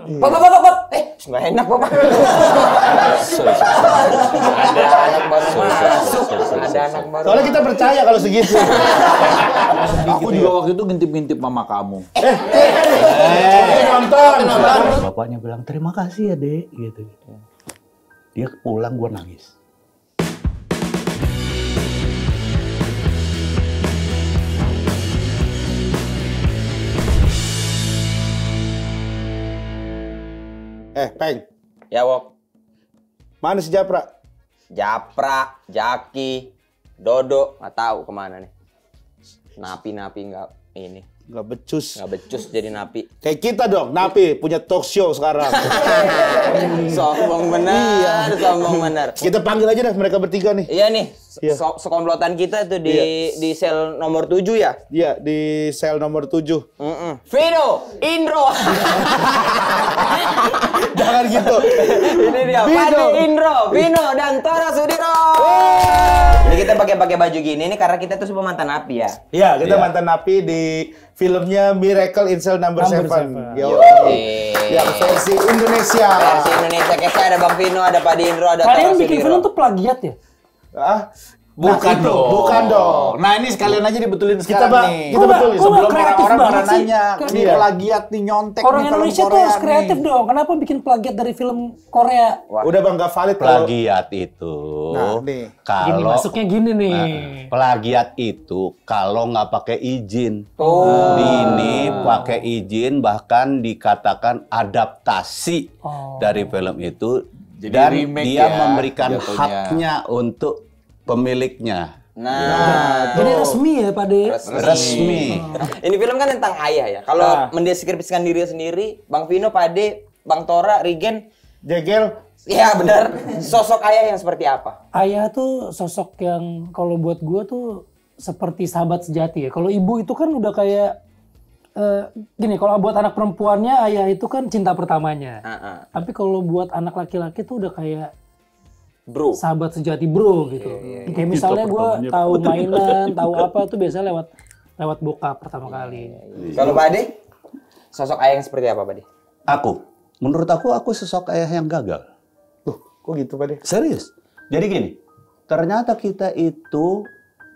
Bapak, bapak, bapak. Eh, nggak enak bapak. Ada anak baru masuk. Ada anak baru. Soalnya kita percaya kalau segitu. Aku juga waktu itu ngintip-ngintip mama kamu. Eh, nonton. Bapaknya bilang terima kasih ya dek gitu. Dia pulang gua nangis. Eh, Peng, Ya, Wok. mana si Japra? Japra, Jaki, Dodo, nggak tahu ke mana nih. Napi-napi nggak ini, Gak becus. nggak becus jadi napi. Kayak kita dong, Napi punya talk show sekarang. sombong bener, sombong bener. kita panggil aja deh mereka bertiga nih. Iya nih, So- sekomplotan kita tuh di Iya. di sel nomor 7 ya. Iya, di sel nomor 7. Mm-mm. Vino, Indro. Jangan gitu. Ini dia, Vino. Padi Indro, Vino dan Tora Sudiro. Ini kita pakai-pakai baju gini ini karena kita tuh semua mantan api ya. Iya, kita mantan Napi di filmnya Miracle in Cell Number, Number 7. Seven. Yo. Yang versi Indonesia. Versi Indonesia kayak saya ada Bang Vino, ada Padi Indro, ada Kalian Tora bikin Sudiro. film tuh plagiat ya? Ah, Bukan itu, dong. bukan dong. Nah ini sekalian aja dibetulin Kita, sekarang Bang, nih. kita Kok nggak- betul. kok Sebelum nggak kreatif orang-orang pada sih? nanya, Kan- ini Iya. plagiat nih nyontek Orang nih Indonesia tuh harus kreatif nih. dong. Kenapa bikin plagiat dari film Korea? Udah Bang, gak valid kalau... Plagiat itu Nah, nih. Gini kalau masuknya gini nih. plagiat itu kalau nggak pakai izin. Oh. Ini pakai izin bahkan dikatakan adaptasi Oh. dari film itu Jadi dan remake dia ya, memberikan jatuhnya. haknya untuk pemiliknya. Nah, Jadi resmi ya Pak De? Resmi. ini film kan tentang ayah ya. Kalau Ah. mendeskripsikan diri sendiri, Bang Vino, Pade, Bang Tora, Rigen, Jegel, ya benar. Sosok ayah yang seperti apa? Ayah tuh sosok yang kalau buat gua tuh seperti sahabat sejati ya. Kalau ibu itu kan udah kayak eh, gini, kalau buat anak perempuannya ayah itu kan cinta pertamanya. Heeh. Tapi kalau buat anak laki-laki tuh udah kayak Bro. sahabat sejati bro gitu. Iya, Kayak misalnya gua tahu mainan, tahu apa tuh biasanya lewat lewat bokap pertama kali. Kalau Pade, sosok ayah yang seperti apa, Pade? Aku, menurut aku aku sosok ayah yang gagal. Tuh, kok gitu Pak De? Serius. Jadi gini, ternyata kita itu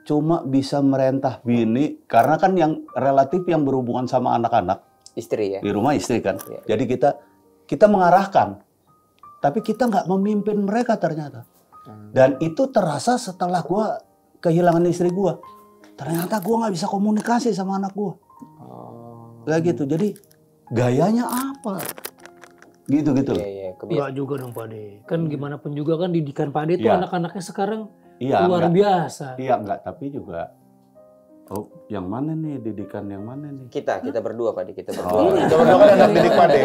cuma bisa merentah bini karena kan yang relatif yang berhubungan sama anak-anak Istri ya. di rumah istri kan. Iya. Jadi kita kita mengarahkan, tapi kita nggak memimpin mereka ternyata. Hmm. Dan itu terasa setelah gua kehilangan istri gua. Ternyata gua nggak bisa komunikasi sama anak gua. Oh. Kayak gitu. Jadi gayanya apa? Gitu gitu. Iya, kebiasaan. Enggak juga dong Pak De. Kan gimana pun juga kan didikan Pak De tuh Iya. anak-anaknya sekarang Iya, luar enggak. biasa. Iya enggak, tapi juga oh yang mana nih didikan yang mana nih? Kita, kita berdua, Pade, kita berdua. Oh, Coba dong kan anak didik Pak De.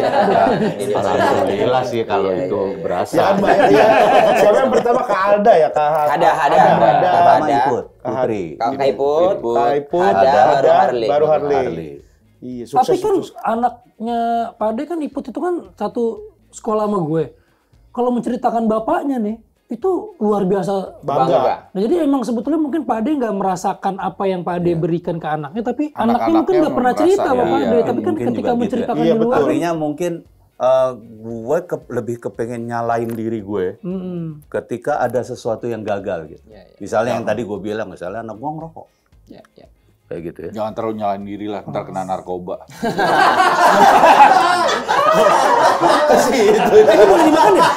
Ini Alhamdulillah sih kalau Iya, itu iya, iya. berasa. Ya kan Mbak, ya. Siapa yang pertama Kak Alda ya? Kak Ada, ada, Ada, ada. ada. Pertama Ada. ikut Putri. Kak Kaiput, Kak Iput, Ada, baru Harley. baru Harley. Iya, Tapi sukses, kan sukses. anaknya Pak De kan Iput itu kan satu sekolah sama gue. Kalau menceritakan bapaknya nih, itu luar biasa. Bangga. Bangga. Nah, jadi emang sebetulnya mungkin Pak De nggak merasakan apa yang Pak De berikan ke anaknya, tapi anaknya Anak-anaknya mungkin nggak pernah merasa, cerita sama iya, Pak De. iya, Tapi kan mungkin ketika gitu. menceritakan Iya, di luar. Artinya mungkin eh, gue ke- lebih kepengen nyalain diri gue Mm-mm. ketika ada sesuatu yang gagal gitu. Iya, iya. Misalnya yang tadi gue bilang, misalnya anak gue ngerokok. Ya, ya. Kayak gitu ya. Jangan terlalu nyalain diri lah, ntar kena narkoba.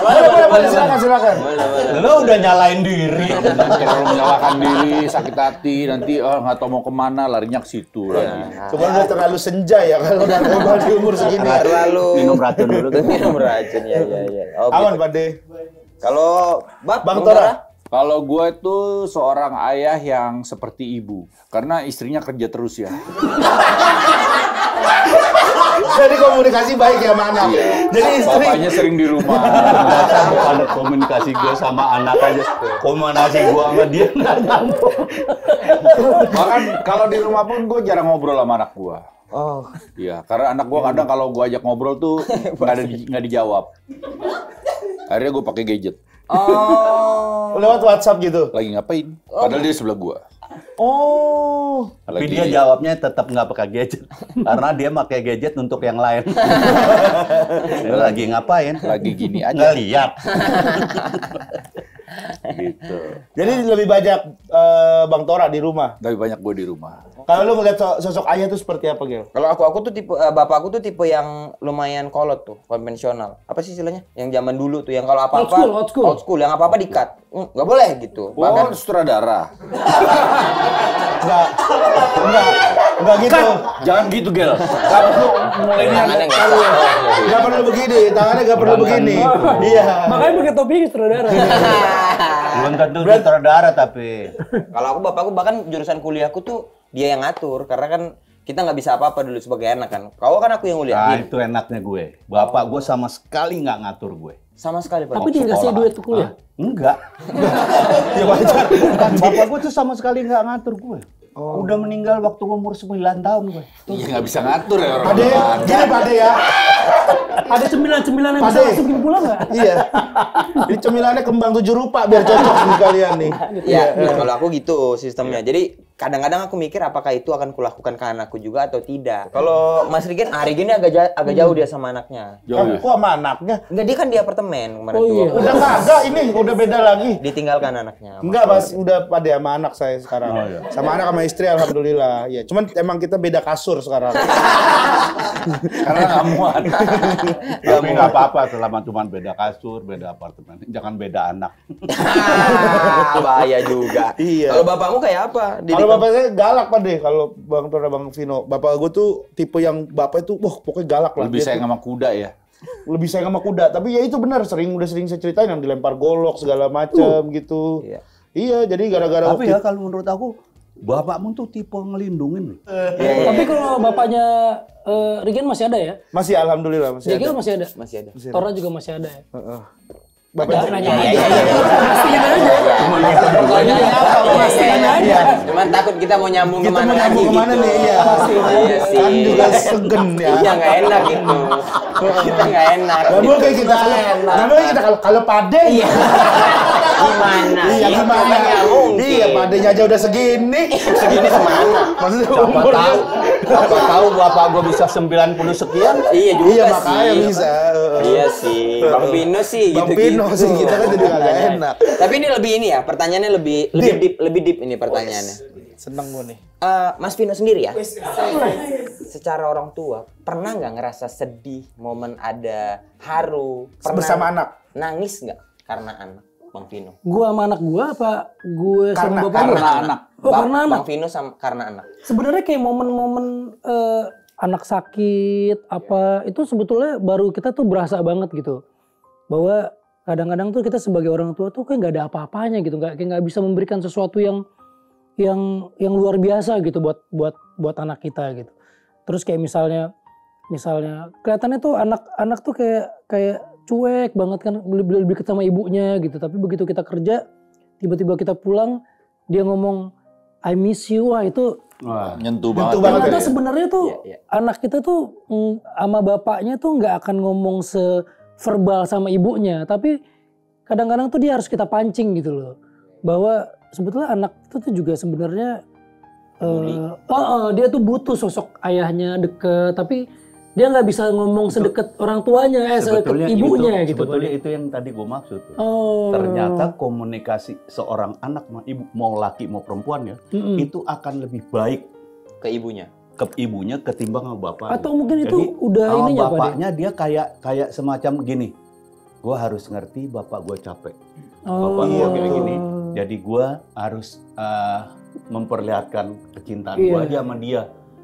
Boleh, boleh, boleh, silakan, silakan. Lo udah nyalain diri. Terlalu menyalahkan diri, sakit hati, nanti oh nggak tahu mau ke mana, larinya ke situ lagi. Cuma udah terlalu senja ya kalau narkoba di umur segini. Terlalu Minum racun dulu kan. minum racun ya ya ya. Aman. Pak. Kalau Bang Tora. Kalau gue itu seorang ayah yang seperti ibu, karena istrinya kerja terus ya. Jadi komunikasi baik ya sama anak. Jadi istri. Bapaknya sering di rumah. Bukan komunikasi gue sama anak aja. Komunikasi gue sama dia nggak nyambung. Bahkan kalau di rumah pun gue jarang ngobrol sama anak gue. Oh, Iya, karena anak gue kadang kalau gue ajak ngobrol tuh nggak ada di- nggak dijawab. Akhirnya gue pakai gadget. Oh, Lewat WhatsApp gitu. Lagi ngapain? Padahal dia sebelah gue. Oh. Tapi Lagi- dia jawabnya tetap nggak pakai gadget. Karena dia pakai gadget untuk yang lain. Dia lagi ngapain? Lagi gini aja. Nggak lihat. gitu. Jadi lebih banyak eh, Bang Tora di rumah. Lebih banyak gue di rumah. Kalau lu ngeliat so- sosok ayah tuh seperti apa, Gil? Kalau aku aku tuh tipe eh, bapak aku tuh tipe yang lumayan kolot tuh, konvensional. Apa sih istilahnya? Yang zaman dulu tuh yang kalau apa-apa Old school, old school. old school, yang apa-apa di-cut. Hmm, nggak boleh gitu. Oh, Bahkan sutradara. Enggak. Enggak. Enggak gitu. Jangan gitu, Gel. Gak perlu mulai sah. Enggak perlu begini, tangannya enggak perlu begini. Iya. Makanya pakai topi saudara. Belum tentu sutradara tapi. Kalau aku bapakku bahkan jurusan kuliahku tuh dia yang ngatur karena kan kita nggak bisa apa-apa dulu sebagai anak kan. Kau kan aku yang Nah, kuliah. itu enaknya gue. Bapak gue sama sekali nggak ngatur gue. Sama sekali Pak. Tapi dia kasih Sekolah. duit tuh kuliah. Enggak. Ya wajar. Bapak gue tuh sama sekali nggak ngatur gue. Udah meninggal waktu umur 9 tahun gue. Iya nggak bisa ngatur ya orang. Pade, gini Pade ya. Ada cemilan-cemilan yang bisa Pade. langsung bikin pulang nggak? Iya. Ini cemilannya kembang tujuh rupa biar cocok sama kalian nih. Iya, nah, kalau aku gitu sistemnya. Jadi kadang-kadang aku mikir apakah itu akan kulakukan ke anakku juga atau tidak. Kalau Mas Rigen, ah Rigen ini agak ja- agak jauh dia sama anaknya. Jauh ya? Kok sama anaknya? Enggak, dia kan di apartemen kemarin Oh tuh. iya. Udah kagak ini, udah beda lagi. Ditinggalkan anaknya. Enggak, Mas, udah pada sama anak saya sekarang. Sama anak sama istri alhamdulillah. Ya, cuman emang kita beda kasur sekarang. Karena nggak muat. Tapi nggak apa-apa selama cuma beda kasur, beda apartemen. Jangan beda anak. Ah, bahaya juga. Iya. Kalau bapakmu kayak apa? Kalau bapak saya galak pak deh, kalau Bang Tora, Bang Vino. Bapak gue tuh tipe yang bapak itu, wah pokoknya galak lah. Lebih Dia sayang tuh sama kuda ya. lebih sayang sama kuda. Tapi ya itu benar, sering udah sering saya ceritain yang dilempar golok segala macam gitu. Iya. Iya, jadi gara-gara Tapi waktu ya kalau menurut aku, bapakmu tuh tipe ngelindungin. loh. Tapi kalau bapaknya eh, Rigen masih ada ya? masih alhamdulillah masih Jegel ada. masih ada. Masih ada. Tora juga masih ada ya. Heeh. Ya, Bapak nanya Iya, aja. iya, iya, iya. Pastiin aja. Pertanyaannya apa? Pastiin aja. Cuman takut kita mau nyambung kita ke mana mau nyambung lagi ke mana gitu. nih? Iya. Iya sih. Kan juga segen ya. Iya nggak enak gitu. Kita nggak enak. Gak gitu. boleh kita kalau nggak boleh kita kalau kalau pade Iya. Gimana? Iya gimana? Iya padenya aja udah segini. Segini semana? Maksudnya Siapa umurnya. tahu, siapa tahu bapak gue bisa 90 sekian. Iya juga Iya sih. makanya bisa. Iya sih. Bang Pino sih Bang gitu. Pino sih kita kan jadi agak enak. Tapi ini lebih ini ya, pertanyaannya lebih lebih deep, lebih deep ini pertanyaannya. Seneng gue nih. Eh, Mas Pino sendiri ya, secara orang tua pernah nggak ngerasa sedih, momen ada haru, pernah Bersama anak. nangis nggak karena anak, Bang Pino? Gua sama anak gua apa gue Karena- sama bapak Karena gua? anak. Oh, Ba- karena anak. Bang Pino sama karena anak. Sebenarnya kayak momen-momen eh, anak sakit apa itu sebetulnya baru kita tuh berasa banget gitu bahwa kadang-kadang tuh kita sebagai orang tua tuh kayak nggak ada apa-apanya gitu nggak kayak nggak bisa memberikan sesuatu yang yang yang luar biasa gitu buat buat buat anak kita gitu terus kayak misalnya misalnya kelihatannya tuh anak-anak tuh kayak kayak cuek banget kan lebih lebih sama ibunya gitu tapi begitu kita kerja tiba-tiba kita pulang dia ngomong I miss you wah itu Wah, Nyentuh Nyentuh banget. banget ternyata ya. sebenarnya tuh Iya, iya. anak kita tuh mm, sama bapaknya tuh nggak akan ngomong severbal sama ibunya tapi kadang-kadang tuh dia harus kita pancing gitu loh bahwa sebetulnya anak itu tuh juga sebenarnya eh, oh, oh, dia tuh butuh sosok ayahnya deket tapi dia nggak bisa ngomong sedekat orang tuanya eh sedekat sebetulnya ibunya itu, gitu sebetulnya itu yang tadi gue maksud. tuh. oh Ternyata komunikasi seorang anak sama ibu mau laki mau perempuan ya Mm-mm. itu akan lebih baik Ke ibunya. ke ibunya ketimbang sama bapaknya. atau mungkin itu Jadi, udah sama ininya pak Ade? bapaknya dia kayak kayak semacam gini. Gue harus ngerti bapak gue capek. Bapak gue Oh. kayak gini. Jadi gue harus eh, memperlihatkan kecintaan Iya. gue aja sama dia.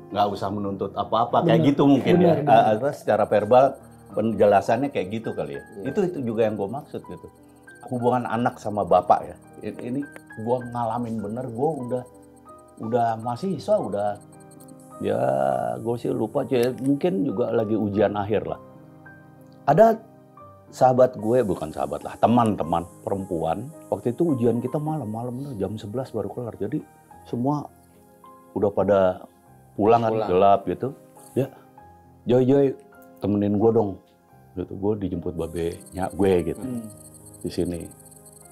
Nggak usah menuntut apa-apa. Kayak gitu mungkin Benar, ya. benar. Apa, secara verbal penjelasannya kayak gitu kali ya. Iya. Itu itu juga yang gue maksud gitu. Hubungan anak sama bapak ya. Ini gue ngalamin bener. Gue udah udah mahasiswa udah ya gue sih lupa aja mungkin juga lagi ujian akhir lah ada sahabat gue bukan sahabat lah teman-teman perempuan waktu itu ujian kita malam-malam bener, jam 11 baru kelar jadi semua udah pada pulang kan gelap gitu ya Joy Joy temenin gue dong gitu gue dijemput babenya gue gitu di sini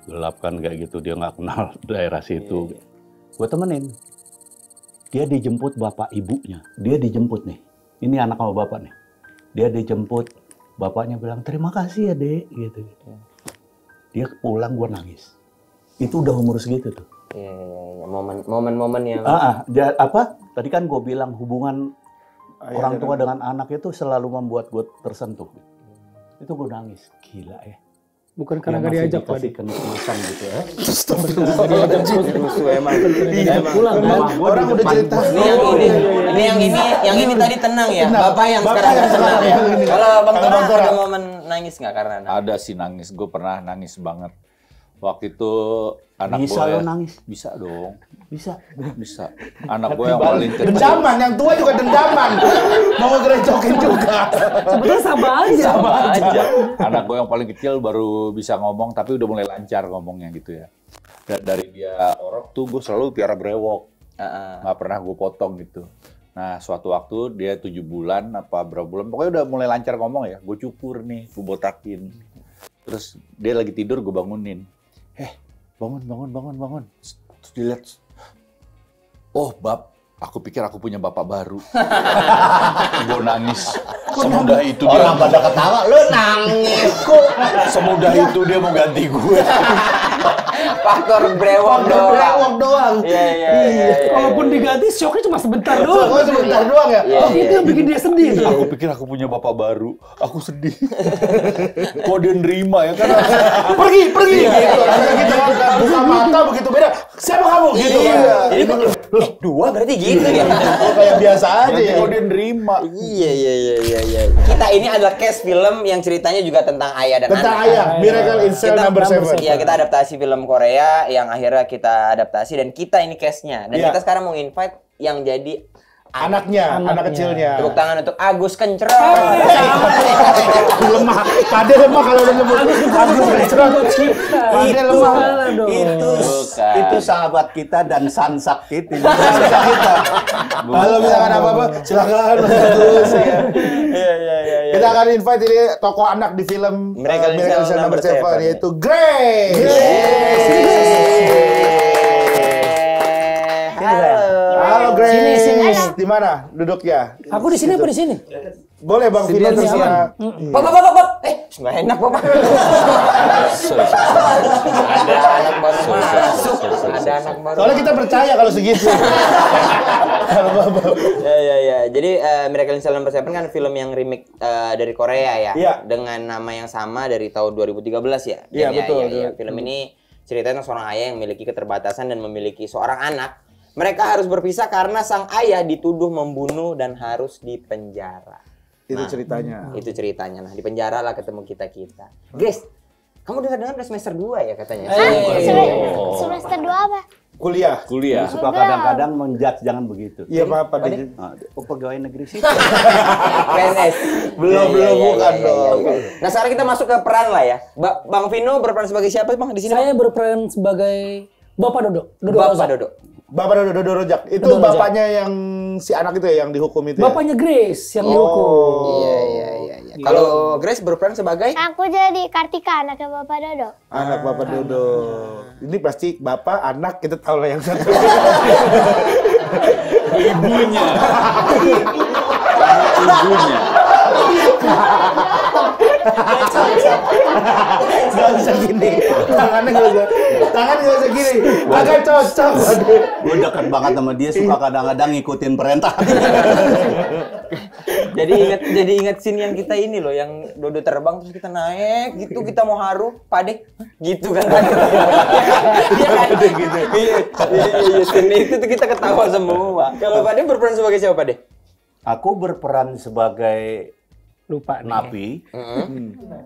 gelap kan kayak gitu dia nggak kenal daerah situ Iya, iya. gue temenin. Dia dijemput bapak ibunya. Dia dijemput nih. Ini anak sama bapak nih. Dia dijemput. Bapaknya bilang terima kasih ya dek gitu. Dia pulang gue nangis. Itu udah umur segitu tuh. Iya, iya, iya. Momen, momen-momen yang Ah, ah, dia- apa? Tadi kan gue bilang hubungan Ayah orang dan tua dengan anak itu selalu membuat gue tersentuh. Itu gue nangis. Gila ya. Bukan karena masih diajak Ade. kenikmatan gitu ya. rusuh emang. Pulang kan. Orang, udah cerita. Ini yang ini, ini yang ini, yang ini tadi tenang ya. Bapak yang sekarang tenang ya. Kalau Bang Tora ada momen nangis nggak karena? Ada sih nangis, gue pernah nangis banget. Waktu itu anak Bisa gue lo nangis? Bisa dong, Bisa. bisa. Anak gue yang paling kecil. Dendaman, yang tua juga dendaman. Mau ngerecokin juga. Sebetulnya sama aja. sama aja. Anak gue yang paling kecil baru bisa ngomong, tapi udah mulai lancar ngomongnya gitu ya. Da- Dari dia orok tuh gue selalu piara brewok, Heeh. nggak pernah gue potong gitu. Nah, suatu waktu dia tujuh bulan apa berapa bulan, pokoknya udah mulai lancar ngomong ya. Gue cukur nih, gue botakin. Terus dia lagi tidur, gue bangunin. Eh, bangun, bangun, bangun, bangun. Terus dilihat, oh bab, aku pikir aku punya bapak baru. gue nangis. Semudah itu dia. Orang pada ketawa, lu nangis. Semudah itu dia mau ganti gue. Faktor brewok doang. Brewok doang. Iya, iya, iya. iya. Kalaupun diganti shocknya cuma sebentar doang. Oh, sebentar doang ya? Iya, Oh, itu yang bikin dia sedih. Aku pikir aku punya bapak baru. Aku sedih. Kok dia nerima ya kan? Pergi, pergi. Gitu. Kita buka mata begitu beda. Siapa kamu? Gitu kan. Jadi kok eh dua berarti gitu ya. Oh, kayak biasa aja ya. kok dia nerima. Iya iya iya iya iya. Kita ini adalah case film yang ceritanya juga tentang ayah dan Tentang anak. ayah, Miracle in Cell number seven. Iya, kita adaptasi film Korea yang akhirnya kita adaptasi dan kita ini case-nya. Dan Iya. kita sekarang mau invite yang jadi Anaknya, anak Anaknya. kecilnya. Tepuk tangan untuk Agus Kencrot. lemah. Pade lemah kalau udah nyebut Agus Kencrot. Pade lemah. Itu itu sahabat kita dan sansak kita. kita. Kalau misalkan apa-apa, silakan Agus. ya. Iya iya iya iya. Kita akan invite ini tokoh anak di film Miracle uh, Miracle Cell number seven. 7 yaitu Grace. Halo. Halo Grace. Sini, sini. Di mana duduknya? Aku di sini apa di sini? Boleh Bang Vino Sini, terserah. Pop pop. Eh, nggak enak pop. Ada anak baru masuk. Ada anak baru. Soalnya kita percaya kalau segitu. Kalau Bapak. Ya ya ya. Jadi eh, Miracle in Cell Number Seven kan film yang remake eh, dari Korea ya. Iya. Dengan nama yang sama dari tahun 2013 ya. Iya, ya, betul. ya, ya. Film ini ceritanya tentang seorang ayah yang memiliki keterbatasan dan memiliki seorang anak. Mereka harus berpisah karena sang ayah dituduh membunuh dan harus dipenjara. Itu Nah, ceritanya. Itu ceritanya. Nah, di penjara lah ketemu kita-kita. Grace, kamu dengar-dengar udah semester 2 ya katanya? Sem- semester 2 apa? Kuliah. Kuliah. Suka kadang-kadang menjudge jangan begitu. Iya Pak. Pade? Ah, oh, pegawai negeri sih. PNS. Belum, Iya, belum, iya, bukan iya, dong. Nah, sekarang kita masuk ke peran lah ya. Ba- Bang Vino berperan sebagai siapa, Bang, di sini? Saya berperan sebagai Bapak Dodo. Dodo Bapak. Dodo. Bapak Dodo Dodo Rojak. Itu Dodo Rojak. bapaknya yang si anak itu ya yang dihukum itu ya. Bapaknya Grace yang Oh. dihukum. Iya, iya, iya, iya. Kalau Grace berperan sebagai Aku jadi Kartika, anaknya Bapak Dodo. Anak Bapak Dodo. Ini pasti bapak, anak kita tahu lah yang satu. Ibunya. Ibunya. Gak bisa gini. Tangannya gak bisa. Tangannya gak bisa gini. Agak cocok. Gue dekat banget sama dia, suka kadang-kadang ngikutin perintah. jadi ingat jadi ingat scene yang kita ini loh yang Dodo terbang terus kita naik gitu kita mau haru pade gitu kan iya kan gitu iya iya iya scene itu tuh kita ketawa semua kalau pade berperan sebagai siapa pade Aku berperan sebagai Lupa nih. napi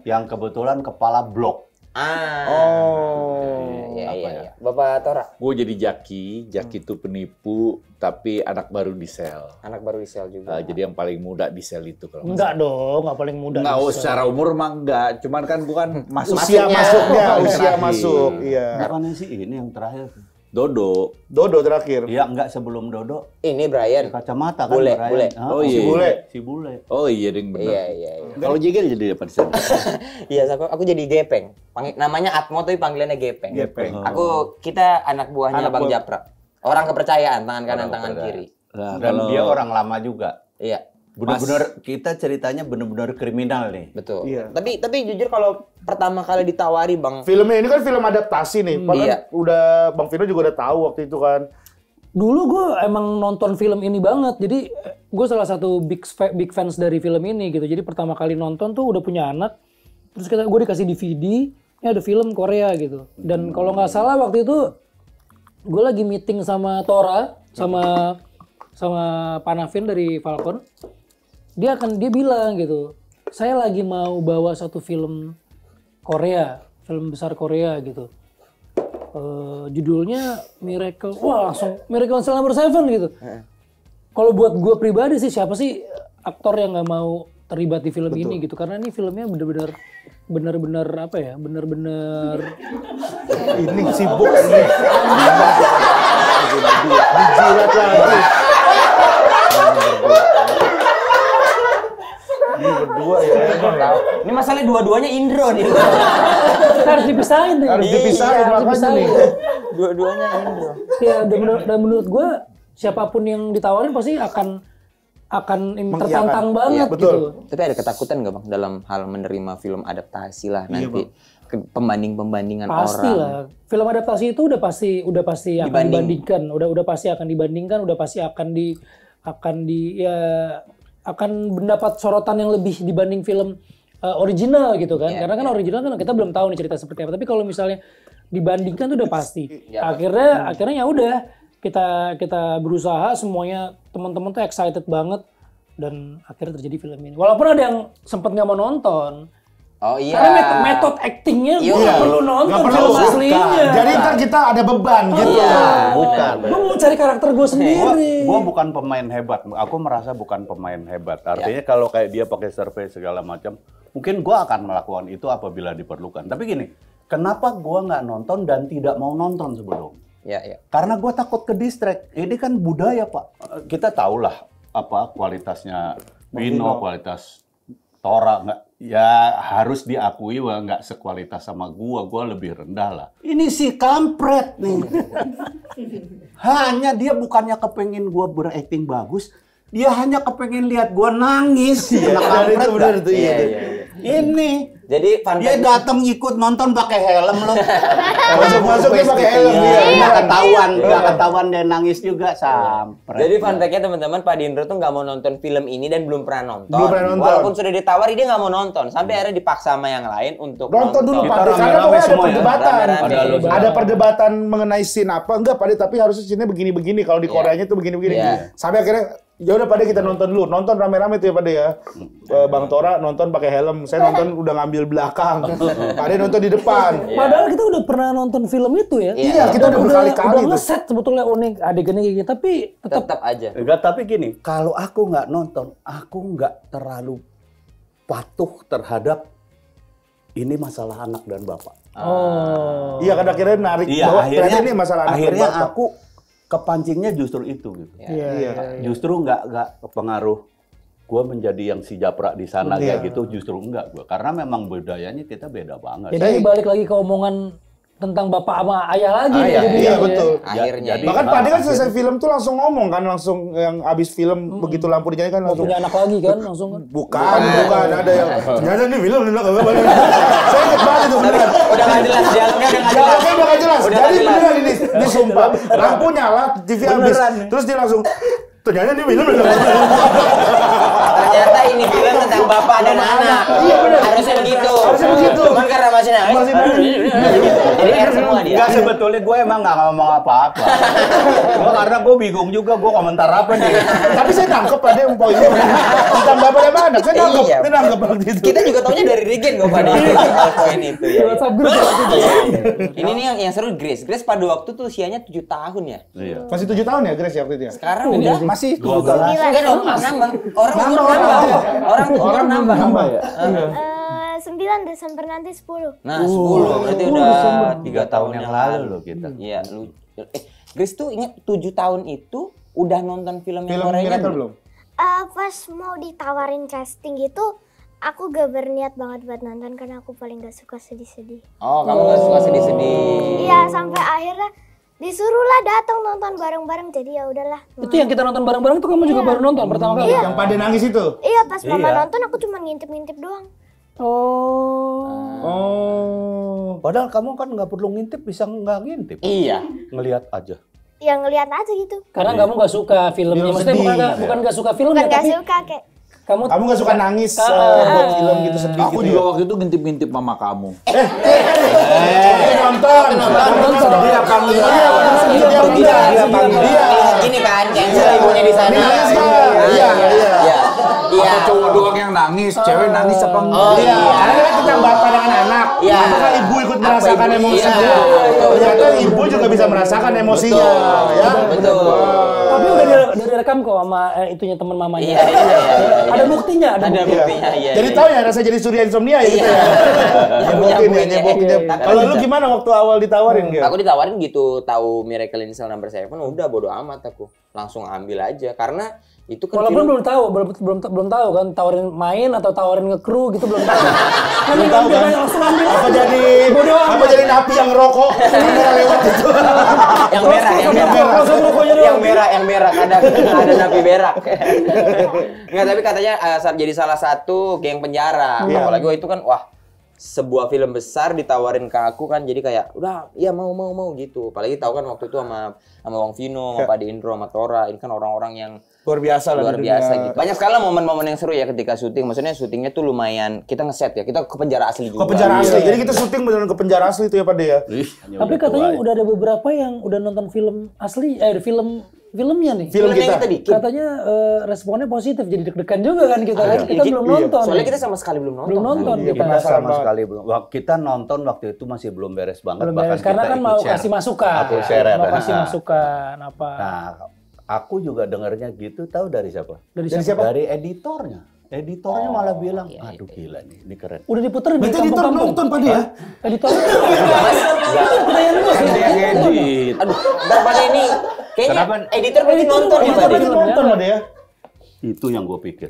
yang kebetulan kepala blok. ah Oh. iya iya Apa ya? iya bapak Tora Gue jadi Jaki. Jaki itu penipu, tapi anak baru di sel. anak baru di sel juga Ah, jadi yang paling muda di sel itu kalau nggak Enggak dong, enggak paling muda. Enggak, oh, secara umur mah enggak. Cuman kan bukan masuk Usia Masuknya. masuknya, Oh, usia masuk. Iya. Bukannya sih ini yang terakhir. Dodo. Dodo terakhir. Iya, enggak sebelum Dodo. ini Brian Kacamata kan Bule, Brian. bule. Ah, Oh, si iya. bule. Si bule. Oh iya, ding benar. iya iya iya Kalau Jegel jadi apa di sana? Iya, aku, aku jadi Gepeng. Panggil, namanya Atmo tapi panggilannya Gepeng. Gepeng. Aku kita anak buahnya Anak Bang buah- Japra. Orang kepercayaan, tangan kanan, Orang tangan kiri. Dan dia orang lama juga. Iya, Bener-bener kita ceritanya bener-bener kriminal nih. betul. Iya. Tapi tapi jujur kalau pertama kali ditawari Bang Filmnya ini kan film adaptasi nih. Padahal Iya. udah Bang Vino juga udah tahu waktu itu kan. Dulu gue emang nonton film ini banget, jadi gue salah satu big big fans dari film ini gitu. Jadi pertama kali nonton tuh udah punya anak, terus kita gue dikasih DVD, ini ada film Korea gitu. Dan kalau nggak salah waktu itu gue lagi meeting sama Tora, sama sama Panavin dari Falcon. Dia akan dia bilang gitu, saya lagi mau bawa satu film Korea, film besar Korea gitu. Eh, judulnya Miracle, wah langsung Miracle on Number Seven gitu. Kalau buat gue pribadi sih siapa sih aktor yang nggak mau terlibat di film ini gitu? Karena ini filmnya bener-bener bener-bener apa ya? Bener-bener Ini sibuk ini. Dijilat lagi. Ini berdua ya emang. Ini masalah dua-duanya Indro nih. harus dipisahin deh. Harus dipisahin Iya, harus makanya dipisahin. nih. dua-duanya Indro. Ya, dan menurut, dan menurut gue siapa pun yang ditawarin pasti akan akan ini tertantang banget Iya, betul. gitu. Tapi ada ketakutan nggak bang dalam hal menerima film adaptasi lah nanti ke- pembanding-pembandingan Pasti orang. lah. Film adaptasi itu udah pasti udah pasti akan Dibanding. dibandingkan, udah udah pasti akan dibandingkan, udah pasti akan di akan di ya akan mendapat sorotan yang lebih dibanding film uh, original gitu kan. Iya, Karena kan original kan kita belum tahu nih cerita seperti apa. Tapi kalau misalnya dibandingkan tuh udah pasti. Iya, akhirnya akhirnya ya udah kita kita berusaha semuanya teman-teman tuh excited banget dan akhirnya terjadi film ini. Walaupun ada yang sempat nggak mau nonton. Oh iya. Karena metode, metode actingnya gue Iya. nggak perlu nonton Nggak perlu. film aslinya. Jadi ntar kita ada beban gitu. Iya. Bukan. Gue mau cari karakter gue sendiri. Gua bukan pemain hebat. Aku merasa bukan pemain hebat. Artinya kalau kayak dia pakai survei segala macam, mungkin gua akan melakukan itu apabila diperlukan. Tapi gini, kenapa gua nggak nonton dan tidak mau nonton sebelum? Iya, iya. Karena gua takut ke distract. Ini kan budaya pak. Kita tahulah apa kualitasnya Vino, kualitas Tora nggak ya harus diakui bahwa nggak sekualitas sama gua, gua lebih rendah lah. Ini si kampret nih. hanya dia bukannya kepengen gua berakting bagus, dia hanya kepengen lihat gua nangis. Itu benar tuh, iya, iya, iya. Ini Jadi fun dia datang ikut nonton pakai helm loh. Masuk-masuk dia pakai helm Iya, dia. nggak ketahuan, nggak ketahuan dia nangis juga sampret. Jadi fun fact-nya teman-teman, Pak Dindro tuh nggak mau nonton film ini dan belum pernah nonton. Belum pernah nonton. Walaupun sudah ditawari dia nggak mau nonton, sampai akhirnya dipaksa sama yang lain untuk Nonton dulu Pak karena pokoknya ada semua ya. perdebatan. Ada perdebatan mengenai scene apa enggak Pak tapi harusnya scene-nya begini-begini kalau di Iya. Koreanya tuh begini-begini. Iya. Sampai akhirnya ya udah Pak De kita nonton dulu. Nonton rame-rame tuh ya Pak De ya. Eh, Bang Tora nonton pakai helm, saya nonton udah ngambil belakang. Pak De nonton di depan. Padahal kita udah pernah nonton film itu ya. Iya, kita udah berkali-kali Udah ngeset sebetulnya unik adegannya kayak gitu, tapi tetap tetap aja. Enggak, tapi gini, kalau aku nggak nonton, aku nggak terlalu patuh terhadap ini masalah anak dan bapak. oh. Iya kan akhirnya narik Iya, bahwa akhirnya ternyata ini masalah anak dan akhirnya bapak. aku kepancingnya justru itu gitu. Iya. Iya. Justru nggak nggak kepengaruh gue menjadi yang si japrak di sana Iya. kayak gitu justru enggak gue karena memang budayanya kita beda banget. Jadi balik lagi ke omongan tentang bapak sama ayah lagi nih Ayah, jadinya. iya, ya. betul. Akhirnya. jadi- Bahkan Pak kan selesai film tuh langsung ngomong kan langsung yang abis film begitu lampu dinyalakan kan Mau langsung punya anak lagi kan langsung kan. Bukan, bukan, ada yang ternyata nih film enak apa Saya ingat banget itu beneran. Udah nggak jelas dialognya udah nggak jelas. Dialognya udah nggak jelas. Udah Jadi beneran ini, ini sumpah. Lampu nyala, TV nih. Terus dia langsung ternyata nih film Ternyata ini film bapak dan anak. Iya, benar. Harusnya begitu. Harusnya begitu. Cuman karena masih nangis. Masih nangis. Jadi R semua dia. Enggak sebetulnya gue emang nggak ngomong apa-apa. gue karena gue bingung juga gue komentar apa nih. Tapi saya nangkep ada yang poinnya tentang bapak dan anak. Saya nangkep, Iya. saya nangkep waktu itu. Kita juga taunya dari Regen kok pada itu poin itu Di ya. WhatsApp grup. Ini nih yang yang seru Grace. Grace pada waktu tuh usianya 7 tahun ya. Iya. Masih tujuh tahun ya Grace ya waktu itu ya? Sekarang udah Masih Dua belas. Enggak dong, nambah. Orang nambah. orang. Orang nambah. nambah ya? Eh, 9 Desember nanti 10. Nah, 10 berarti udah 3 tahun yang lalu loh kita. Iya, lu eh Grace tuh ingat 7 tahun itu udah nonton film yang Film Korea Miracle belum? Eh, pas mau ditawarin casting gitu, aku gak berniat banget buat nonton karena aku paling gak suka sedih-sedih. Oh, kamu gak suka sedih-sedih. Iya, sampai akhirnya disuruh lah datang nonton bareng-bareng jadi ya udahlah. Itu yang kita nonton bareng-bareng itu kamu juga baru nonton pertama kali. Yang pada nangis itu. Iya pas mama Iya. nonton aku cuma ngintip-ngintip doang. Oh. Oh. Padahal kamu kan nggak perlu ngintip, bisa nggak ngintip. Iya. Ngelihat aja. Ya ngeliat aja gitu. Karena kamu gak suka filmnya. Film Maksudnya sedih. bukan gak, bukan gak suka filmnya, Bukan gak tapi suka kayak kamu Kamu gak suka nangis Ah, eh, buat film gitu sedih Aku gitu juga ya? waktu itu ngintip-ngintip mama kamu. Eh, nonton. Nonton. Dia apa enggak? Dia apa enggak? Dia apa enggak? Dia. Gini kan, cancel ibunya di sana. Ini nggak? Ah, Iya, iya. Iya. Iya. Apa cowok doang yang nangis, cewek nangis apa enggak? Oh Iya, iya. karena kan kita bapak dengan anak. Iya. Apakah ibu ikut merasakan emosinya? iya, Ternyata ibu juga bisa merasakan emosinya, ya. Betul. Udah dire- udah direkam kok sama eh, itunya teman mamanya. Iya, iya, iya, iya. Ada buktinya, ada, Ada buktinya. buktinya, iya. Jadi iya. tahu ya rasa jadi surya insomnia ya gitu ya. Nyebokin ya, ya. nyebokin. Iya, iya. Kalau lu gimana waktu awal ditawarin Gil? Aku ditawarin gitu, tahu Miracle in Cell Number Seven, udah bodo amat aku. Langsung ambil aja karena itu kan Walaupun film- belum tahu, belum belum belum tahu kan tawarin main atau tawarin nge-crew gitu belum tahu. Kan Belum tahu kan? langsung ambil. Apa jadi Bodo apa amat. Jadi napi yang rokok? Kamera lewat itu. yang merah, yang merah, yang merah, yang merah kadang ada napi berak. Nggak, tapi katanya eh, jadi salah satu geng penjara. Iya. Apalagi itu kan, wah sebuah film besar ditawarin ke aku kan jadi kayak udah iya mau mau mau gitu. Apalagi tahu kan waktu itu sama sama Wong Vino sama Padi Indro sama Tora ini kan orang-orang yang Luar biasa luar biasa dunia. gitu. Banyak sekali momen-momen yang seru ya ketika syuting. Maksudnya syutingnya tuh lumayan kita ngeset ya kita ke penjara asli juga. Ke penjara asli. Jadi kita syuting beneran ke penjara asli itu ya Pak De ya. Ih, Tapi katanya udah ada beberapa yang udah nonton film asli, eh film filmnya nih. Film Filmnya kita. kita bikin Katanya eh, responnya positif, jadi deg-degan juga kan kita kan. Kita iya. belum Iya. nonton. soalnya kita sama sekali belum nonton belum nonton Iya, kita. kita sama sekali belum. Wah, kita nonton waktu itu masih belum beres banget. Belum bahkan beres karena kan mau share. kasih masukan. Aku share mau kan. kasih Nah. masukan apa. Nah, aku juga dengarnya gitu tahu dari siapa? Dari Dari siapa? Dari editornya. Editornya malah bilang, aduh gila nih, ini keren. Udah diputer di Berarti editor kampung-kampung. nonton Pak De ya? Editor. Pertanyaan lu sih. Edit. aduh daripada ini kayaknya Kenapa? editor berarti Editor nonton ya nonton. De ya? Itu yang gue pikir.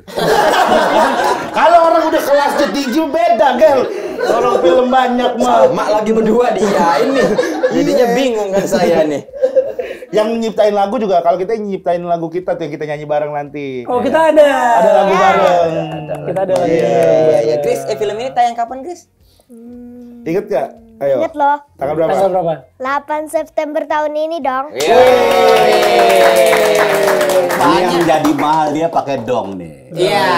Kalau orang udah kelasnya tinggi beda, Gel. Kalau film banyak mah. Mak lagi berdua diain nih jadinya bingung kan saya nih Yang nyiptain lagu juga kalau kita nyiptain lagu kita tuh yang kita nyanyi bareng nanti. Oh kita ada. Ada lagu bareng. Kita ada lagi. iya iya Chris eh film ini tayang kapan Chris Ingat gak? Ayo. Ingat loh, Tanggal berapa? Tanggal berapa? 8 September tahun ini dong. Iya. Ini yang jadi mahal dia pakai dong nih. Iya.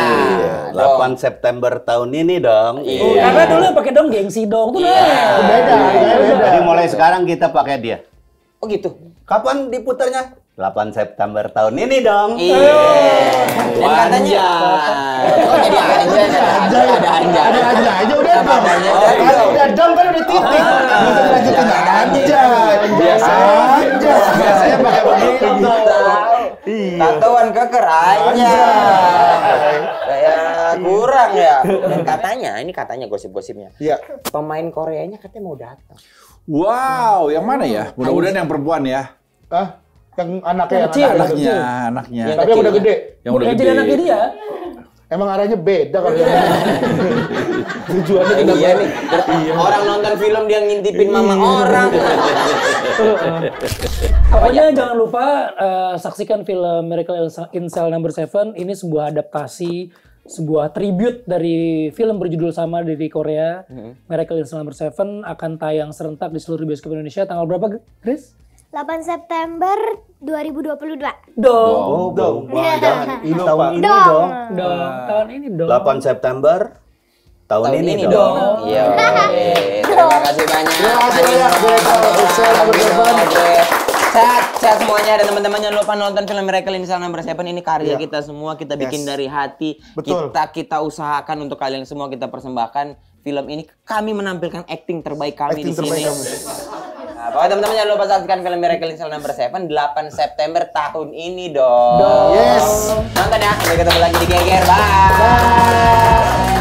Iya, 8 September tahun ini dong. Iya. Karena dulu pakai dong gengsi dong tuh nah. Beda, harganya beda. Jadi mulai sekarang kita pakai dia. oh gitu Kapan diputarnya? 8 September tahun ini dong. iya dan katanya oh jadi aja ada ada aja Ada aja aja udah Apa dong. udah Kalau dong. kan udah titik. Bisa dilanjutin aja. Biasa aja. Biasanya pakai begitu. Tatoan keker aja. Kayak kurang ya. Dan katanya, ini katanya gosip-gosipnya. Iya. Pemain Koreanya katanya mau datang. Wow, yang mana ya? Mudah-mudahan yang perempuan ya. Ah, yang anaknya yang Kecil. anak. Anaknya, anaknya. Tapi yang udah gede. Yang udah Yang gede. jadi anaknya dia. Emang arahnya beda kali ya. Tujuannya Iya kenapa? nih. Orang nonton film dia ngintipin mama orang. Pokoknya jangan lupa eh, saksikan film Miracle in Cell Number 7. Ini sebuah adaptasi, sebuah tribute dari film berjudul sama dari Korea. Miracle in Cell Number 7 akan tayang serentak di seluruh bioskop Indonesia. Tanggal berapa, Chris? 8 September 2022. Dong. Belum banget. Ini tahun ini Dong. dong. Dong. Tahun ini dong. 8 September tahun, Tahun ini, ini dong. dong. Iya. Terima kasih banyak. Terima kasih banyak, Seven. Greta. Sehat, sehat semuanya dan teman-teman jangan lupa nonton film Miracle in Cell Number 7 ini karya Iya. kita semua kita bikin Yes. dari hati Betul. kita kita usahakan untuk kalian semua kita persembahkan film ini kami menampilkan acting terbaik kami Acting di sini. terbaik kami. Pokoknya teman-teman jangan lupa saksikan film Miracle in Cell Number 7 8 September tahun ini dong. Yes. Nonton ya, sampai ketemu lagi di Geger. Bye.